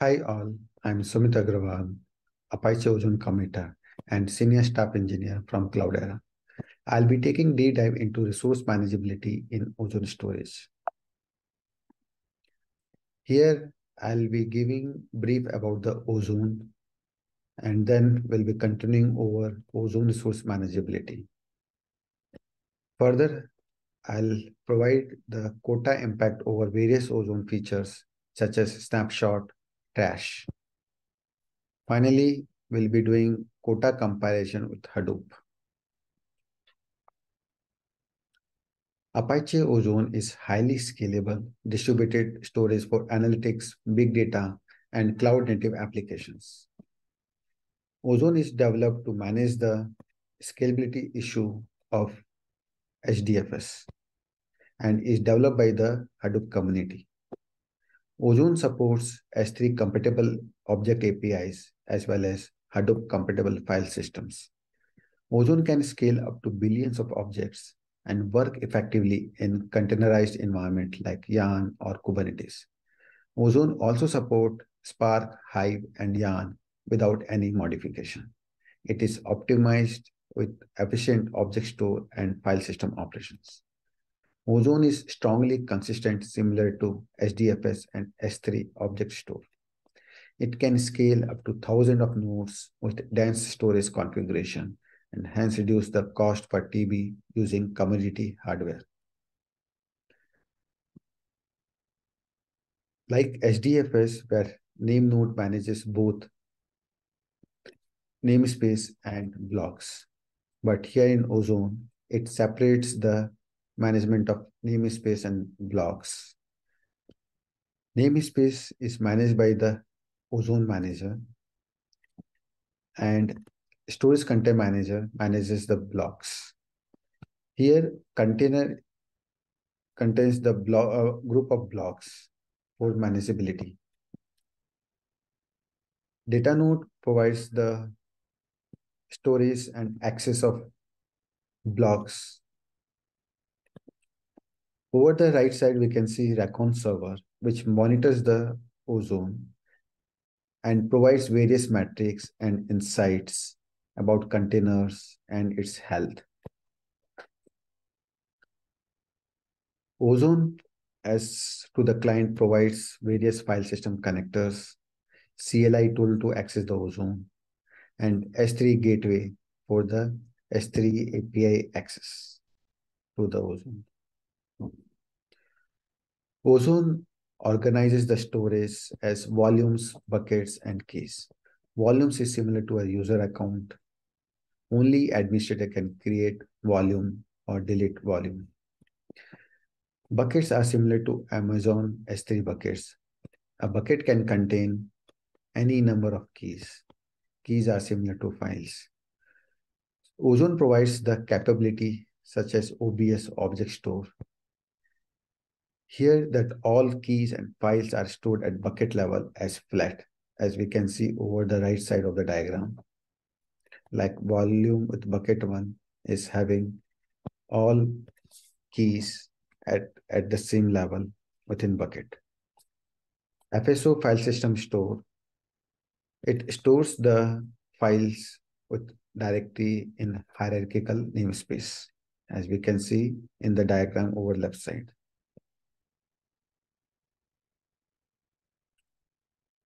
Hi all, I'm Sumit Agrawal, Apache Ozone committer and Senior Staff Engineer from Cloudera. I'll be taking deep dive into resource manageability in ozone storage. Here, I'll be giving brief about the ozone and then we'll be continuing over ozone resource manageability. Further, I'll provide the quota impact over various ozone features such as snapshot, trash. Finally, we'll be doing quota comparison with Hadoop. Apache Ozone is highly scalable, distributed storage for analytics, big data, and cloud-native applications. Ozone is developed to manage the scalability issue of HDFS and is developed by the Hadoop community. Ozone supports S3 compatible object APIs as well as Hadoop compatible file systems. Ozone can scale up to billions of objects and work effectively in containerized environment like Yarn or Kubernetes. Ozone also support Spark, Hive, and Yarn without any modification. It is optimized with efficient object store and file system operations. Ozone is strongly consistent similar to HDFS and S3 object store. It can scale up to thousands of nodes with dense storage configuration and hence reduce the cost per TB using commodity hardware. Like HDFS, where name node manages both namespace and blocks. But here in Ozone, it separates the management of namespace and blocks. Namespace is managed by the Ozone manager and storage container manager manages the blocks. Here, container contains the block, uh, group of blocks for manageability. Data node provides the storage and access of blocks. Over the right side, we can see Recon server, which monitors the ozone and provides various metrics and insights about containers and its health. Ozone as to the client provides various file system connectors, CLI tool to access the Ozone, and S3 gateway for the S3 API access to the Ozone. Ozone organizes the storage as volumes, buckets, and keys. Volumes is similar to a user account only administrator can create volume or delete volume. Buckets are similar to Amazon S3 buckets. A bucket can contain any number of keys. Keys are similar to files. Ozone provides the capability such as OBS object store. Here that all keys and files are stored at bucket level as flat, as we can see over the right side of the diagram like volume with bucket one is having all keys at, at the same level within bucket. FSO file system store, it stores the files with directly in hierarchical namespace, as we can see in the diagram over left side.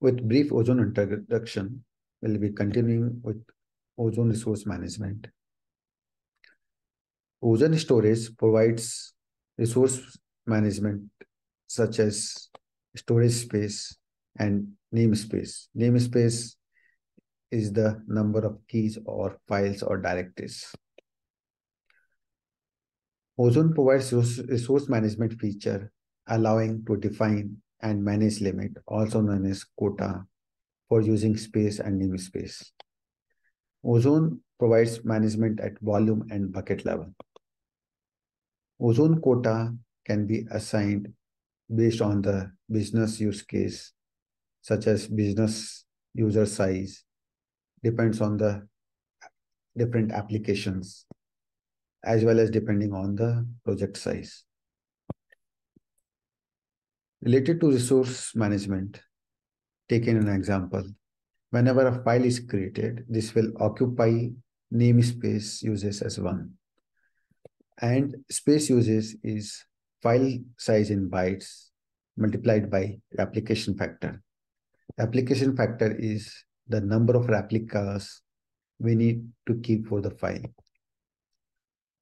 With brief ozone introduction, we'll be continuing with ozone resource management. Ozone storage provides resource management such as storage space and namespace. Namespace is the number of keys or files or directories. Ozone provides resource management feature allowing to define and manage limit, also known as quota, for using space and namespace. Ozone provides management at volume and bucket level. Ozone quota can be assigned based on the business use case, such as business user size, depends on the different applications, as well as depending on the project size. Related to resource management, taken an example. Whenever a file is created, this will occupy namespace uses as one. And space uses is file size in bytes multiplied by replication factor. Replication factor is the number of replicas we need to keep for the file.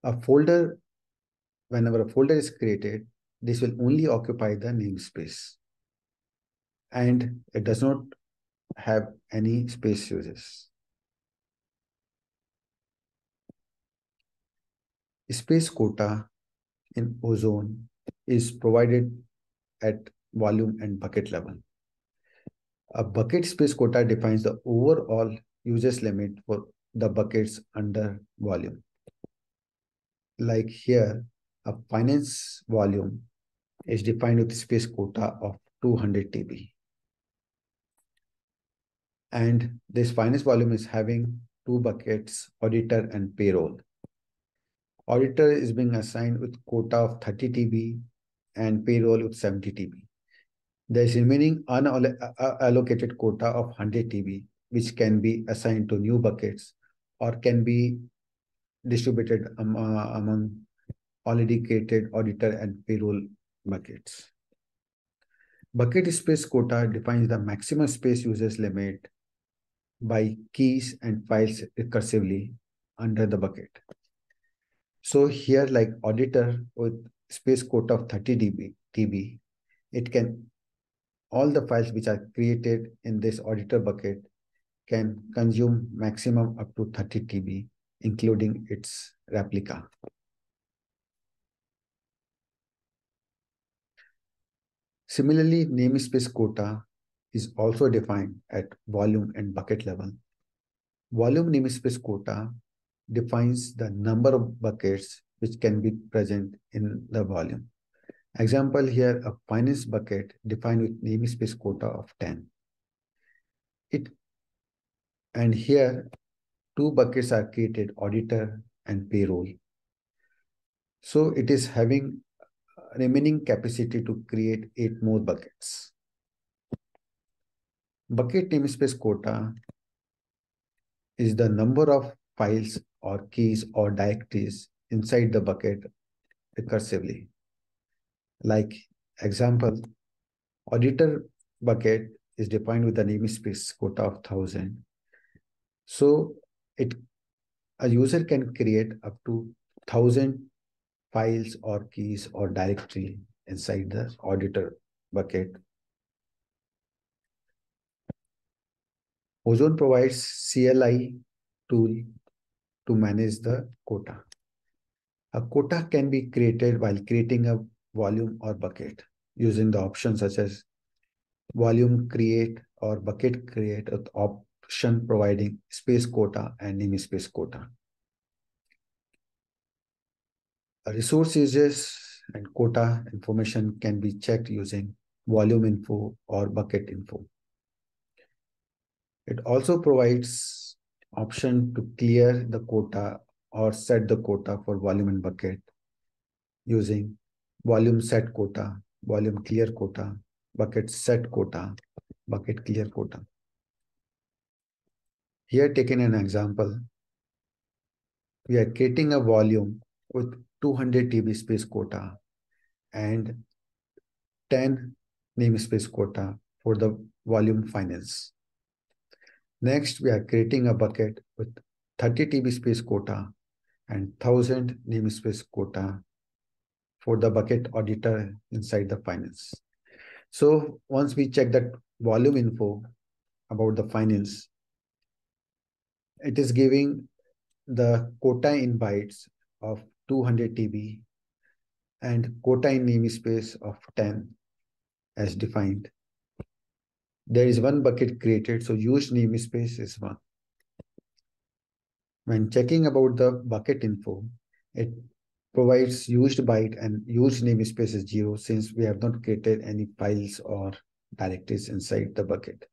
A folder, whenever a folder is created, this will only occupy the namespace. And it does not have any space uses. Space quota in Ozone is provided at volume and bucket level. A bucket space quota defines the overall uses limit for the buckets under volume. Like here, a finance volume is defined with space quota of 200 TB. And this finance volume is having two buckets, auditor and payroll. Auditor is being assigned with quota of 30 TB and payroll with 70 TB. There is remaining unallocated quota of 100 TB, which can be assigned to new buckets or can be distributed uh, among already created auditor and payroll buckets. Bucket space quota defines the maximum space users limit by keys and files recursively under the bucket. So here like auditor with space quota of 30 dB, TB, it can, all the files which are created in this auditor bucket can consume maximum up to 30 TB, including its replica. Similarly, namespace quota is also defined at volume and bucket level. Volume namespace quota defines the number of buckets which can be present in the volume. Example here, a finance bucket defined with namespace quota of 10. It And here, two buckets are created, auditor and payroll. So it is having remaining capacity to create eight more buckets. Bucket namespace quota is the number of files or keys or directories inside the bucket recursively. Like example, auditor bucket is defined with the namespace quota of 1000. So it a user can create up to 1000 files or keys or directory inside the auditor bucket. Ozone provides CLI tool to manage the quota. A quota can be created while creating a volume or bucket using the options such as volume create or bucket create option providing space quota and namespace quota. Resource uses and quota information can be checked using volume info or bucket info. It also provides option to clear the quota or set the quota for volume and bucket using volume set quota, volume clear quota, bucket set quota, bucket clear quota. Here taken an example, we are creating a volume with 200 TB space quota and 10 namespace quota for the volume finance. Next, we are creating a bucket with 30 TB space quota and 1000 namespace quota for the bucket auditor inside the finance. So once we check that volume info about the finance, it is giving the quota in bytes of 200 TB and quota in namespace of 10 as defined. There is one bucket created, so used namespace is one. When checking about the bucket info, it provides used byte and used namespace is zero since we have not created any files or directories inside the bucket.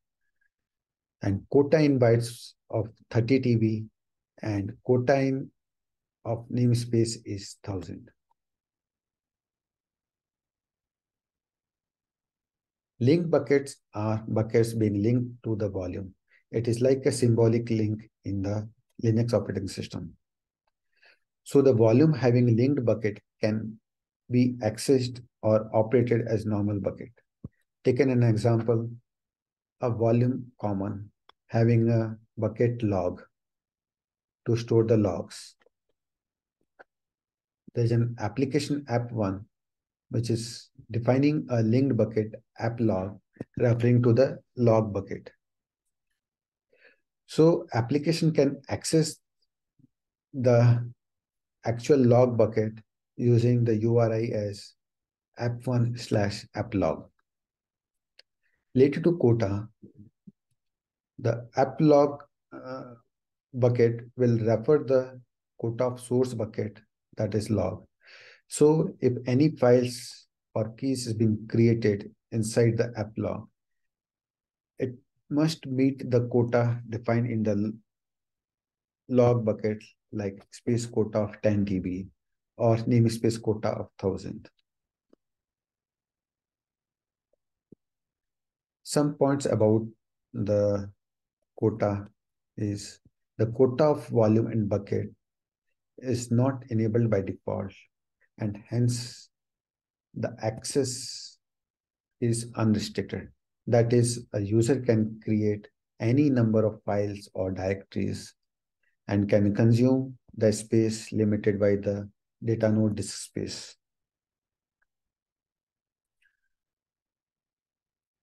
And quota in bytes of 30 TB and quota of namespace is 1000. Link buckets are buckets being linked to the volume. It is like a symbolic link in the Linux operating system. So the volume having linked bucket can be accessed or operated as normal bucket. Taken an example, a volume common having a bucket log to store the logs. There's an application app one, which is defining a linked bucket app log referring to the log bucket. So application can access the actual log bucket using the URI as app1 slash applog. Related to quota, the applog uh, bucket will refer the quota of source bucket that is log. So if any files or keys is being created inside the app log, it must meet the quota defined in the log bucket like space quota of 10 dB or namespace quota of 1000. Some points about the quota is the quota of volume and bucket is not enabled by default and hence the access is unrestricted. That is, a user can create any number of files or directories and can consume the space limited by the data node disk space.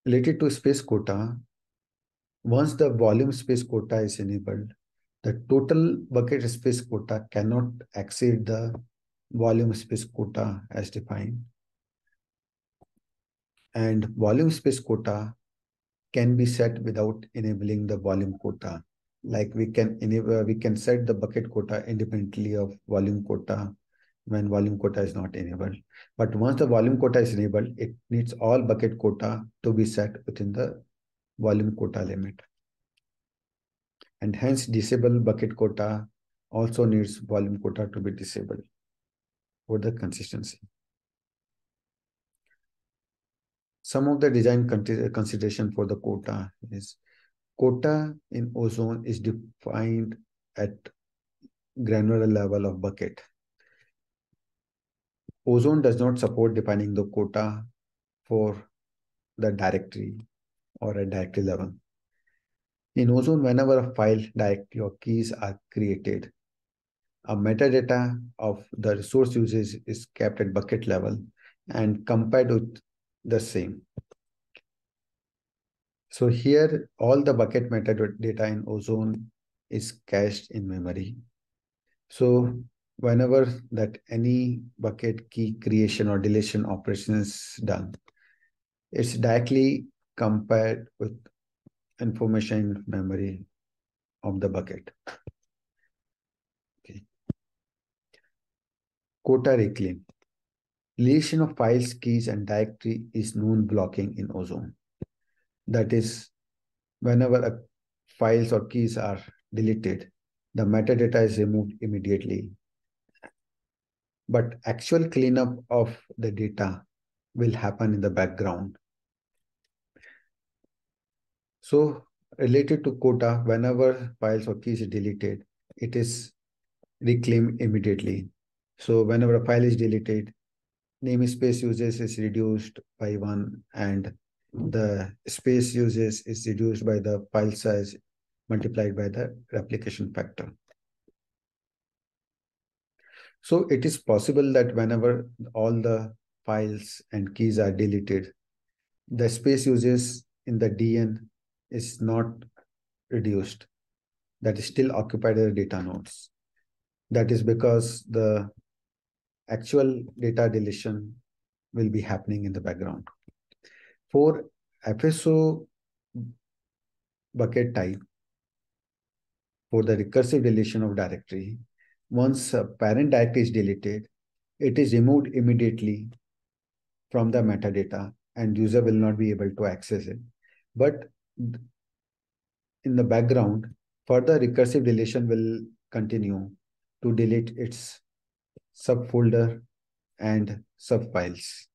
Related to space quota, once the volume space quota is enabled, the total bucket space quota cannot exceed the volume space quota as defined. And volume space quota can be set without enabling the volume quota. Like we can enable, we can set the bucket quota independently of volume quota when volume quota is not enabled. But once the volume quota is enabled, it needs all bucket quota to be set within the volume quota limit. And hence disable bucket quota also needs volume quota to be disabled for the consistency. Some of the design consideration for the quota is quota in ozone is defined at granular level of bucket Ozone does not support defining the quota for the directory or a directory level. In Ozone, whenever a file, directory, or keys are created, a metadata of the resource usage is kept at bucket level and compared with the same. So here, all the bucket metadata in Ozone is cached in memory. So whenever that any bucket key creation or deletion operation is done, it's directly compared with information memory of the bucket. Okay. Quota reclaim. Deletion of files, keys, and directory is known blocking in Ozone. That is, whenever a files or keys are deleted, the metadata is removed immediately but actual cleanup of the data will happen in the background. So related to quota, whenever files or keys is deleted, it is reclaimed immediately. So whenever a file is deleted, namespace uses is reduced by one and the space uses is reduced by the file size multiplied by the replication factor. So it is possible that whenever all the files and keys are deleted, the space uses in the DN is not reduced. That is still occupied the data nodes. That is because the actual data deletion will be happening in the background. For FSO bucket type, for the recursive deletion of directory, once a parent directory is deleted, it is removed immediately from the metadata and user will not be able to access it. But in the background, further recursive deletion will continue to delete its subfolder and subfiles.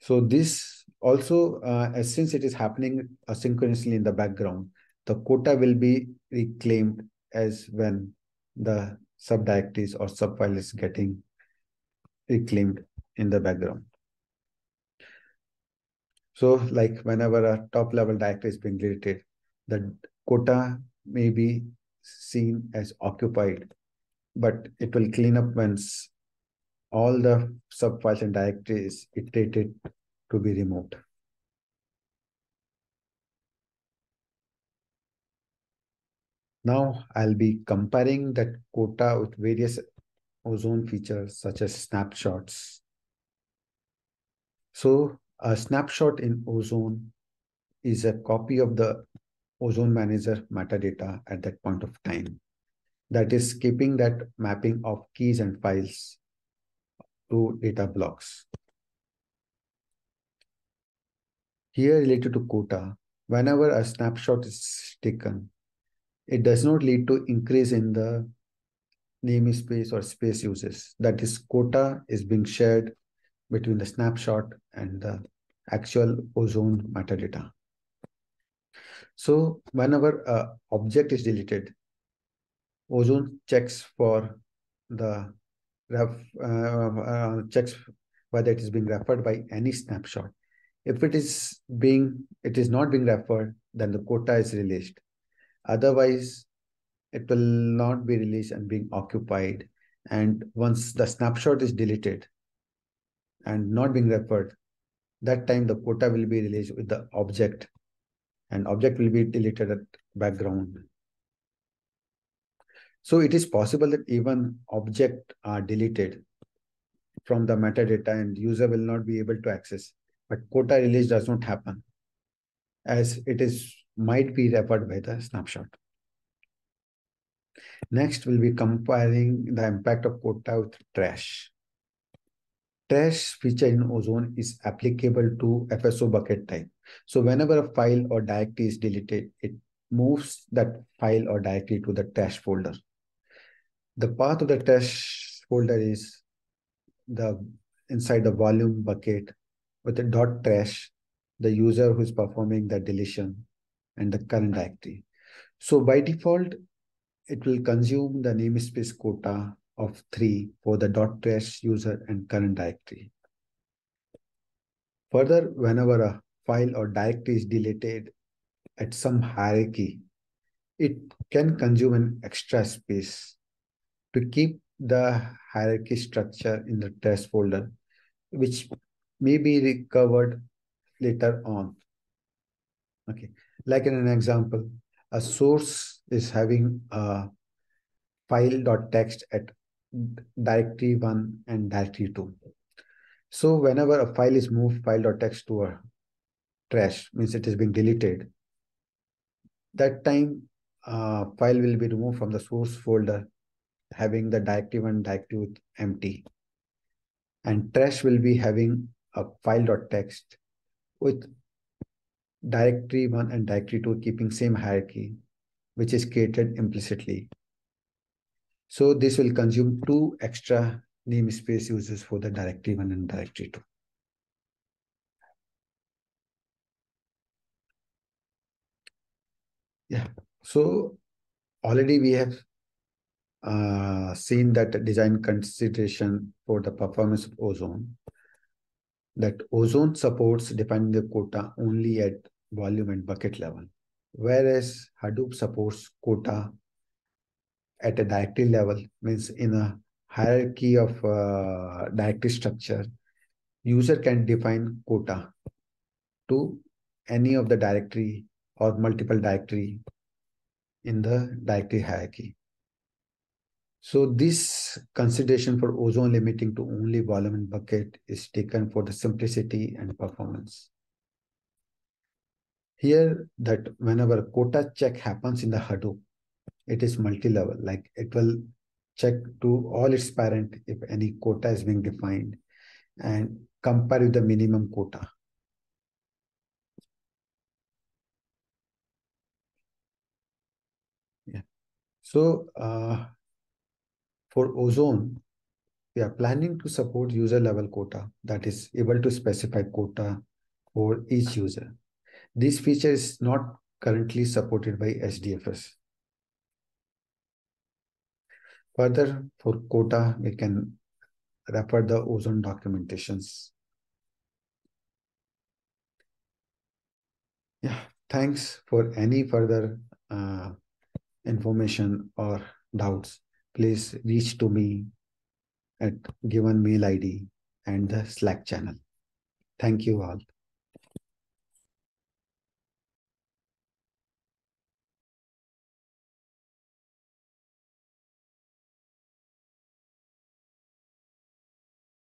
So this also, uh, since it is happening asynchronously in the background, the quota will be reclaimed as when the subdirectories or subfile is getting reclaimed in the background. So like whenever a top level directory is being deleted, the quota may be seen as occupied, but it will clean up once all the subfiles and directories iterated to be removed. Now I'll be comparing that quota with various ozone features such as snapshots. So a snapshot in ozone is a copy of the ozone manager metadata at that point of time. That is keeping that mapping of keys and files to data blocks. Here related to quota, whenever a snapshot is taken, it does not lead to increase in the namespace or space uses. That is, quota is being shared between the snapshot and the actual ozone metadata. So whenever a object is deleted, ozone checks for the ref, uh, uh, checks whether it is being referred by any snapshot. If it is being it is not being referred, then the quota is released. Otherwise, it will not be released and being occupied. And once the snapshot is deleted and not being referred, that time the quota will be released with the object and object will be deleted at background. So it is possible that even object are deleted from the metadata and user will not be able to access. But quota release does not happen as it is might be referred by the snapshot. Next, we'll be comparing the impact of quota with trash. Trash feature in Ozone is applicable to FSO bucket type. So whenever a file or directory is deleted, it moves that file or directory to the trash folder. The path of the trash folder is the inside the volume bucket with the dot trash, the user who is performing the deletion and the current directory. So by default, it will consume the namespace quota of three for the dot trash user and current directory. Further, whenever a file or directory is deleted at some hierarchy, it can consume an extra space to keep the hierarchy structure in the trash folder, which may be recovered later on. Okay, like in an example, a source is having a file.txt at directory 1 and directory 2. So whenever a file is moved file.txt to a trash, means it is being deleted, that time uh, file will be removed from the source folder having the directory 1 directory 2 empty. And trash will be having a file.txt with directory 1 and directory 2 keeping same hierarchy, which is created implicitly. So this will consume two extra namespace uses for the directory 1 and directory 2. Yeah, so already we have uh, seen that design consideration for the performance of ozone that ozone supports defining the quota only at volume and bucket level, whereas Hadoop supports quota at a directory level, means in a hierarchy of uh, directory structure, user can define quota to any of the directory or multiple directory in the directory hierarchy. So this consideration for ozone limiting to only volume and bucket is taken for the simplicity and performance. Here that whenever quota check happens in the Hadoop, it is multi-level, like it will check to all its parent if any quota is being defined and compare with the minimum quota. Yeah. So uh, for ozone, we are planning to support user level quota that is able to specify quota for each user. This feature is not currently supported by HDFS. Further, for quota, we can refer the ozone documentations. Yeah, thanks for any further uh, information or doubts. Please reach to me at given mail ID and the Slack channel. Thank you all.